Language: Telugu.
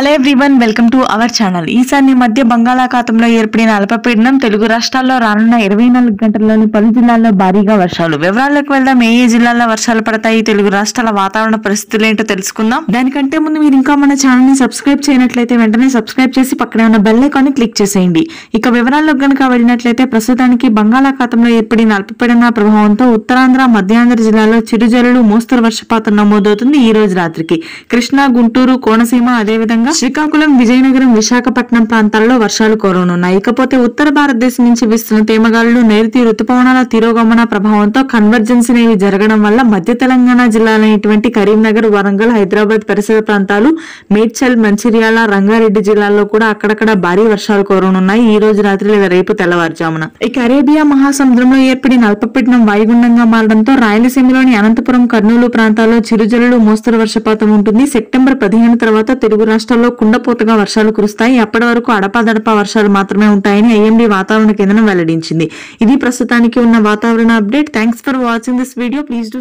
Hello everyone welcome to our channel ఈసారి మధ్య బంగాళాఖాతంలో ఏర్పడిన అల్పపీడనం తెలుగు రాష్ట్రాల్లో రానున్న ఇరవై నాలుగు గంటల్లోని పలు జిల్లాల్లో భారీగా వర్షాలు. వివరాల్లోకి వెళ్దాం. ఏ ఏ జిల్లాల్లో వర్షాలు పడతాయి? తెలుగు రాష్ట్రాల వాతావరణ పరిస్థితులు ఏంటో తెలుసుకుందాం. దానికంటే ముందు మీరు ఇంకా మన ఛానల్ని సబ్స్క్రైబ్ చేయనట్లయితే వెంటనే సబ్స్క్రైబ్ చేసి పక్కనే ఉన్న బెల్ ఐకాన్ని క్లిక్ చేసేయండి. ఇక వివరాల్లోకి గనుక వెళ్ళినట్లయితే ప్రస్తుతానికి బంగాళాఖాతంలో ఏర్పడిన అల్పపీడన ప్రభావంతో ఉత్తరాంధ్ర మధ్యాంధ్ర జిల్లాలో చిరుజల్లులు మోస్తరు వర్షపాతం నమోదవుతుంది ఈ రోజు రాత్రికి. కృష్ణా గుంటూరు కోనసీమ అదేవిధంగా శ్రీకాకుళం విజయనగరం విశాఖపట్నం ప్రాంతాల్లో వర్షాలు కోరనున్నాయి ఇకపోతే ఉత్తర భారతదేశం నుంచి వీస్తున్న తేమగాలులు నైరుతి రుతుపవనాల తిరోగమన ప్రభావంతో కన్వర్జెన్స్ అనేవి జరగడం వల్ల మధ్య తెలంగాణ జిల్లాలైనటువంటి కరీంనగర్ వరంగల్ హైదరాబాద్ పరిసర ప్రాంతాలు మేడ్చల్ మంచిర్యాల రంగారెడ్డి జిల్లాల్లో కూడా అక్కడక్కడ భారీ వర్షాలు కోరనున్నాయి ఈ రోజు రాత్రి లేదా రేపు తెల్లవారుజామున. ఇక అరేబియా మహాసముద్రంలో ఏర్పడిన అల్పపీడనం వాయుగుండంగా మారడంతో రాయలసీమలోని అనంతపురం కర్నూలు ప్రాంతాల్లో చిరుజల్లులు మోస్తరు వర్షపాతం ఉంటుంది. సెప్టెంబర్ పదిహేను తర్వాత తెలుగు రాష్ట్రంలో కుండపోతగా వర్షాలు కురుస్తాయి. అప్పటి వరకు అడపాదడపా వర్షాలు మాత్రమే ఉంటాయని ఐఎండీ వాతావరణ కేంద్రం వెల్లడించింది. ఇది ప్రస్తుతానికి ఉన్న వాతావరణ update. Thanks for watching this video please do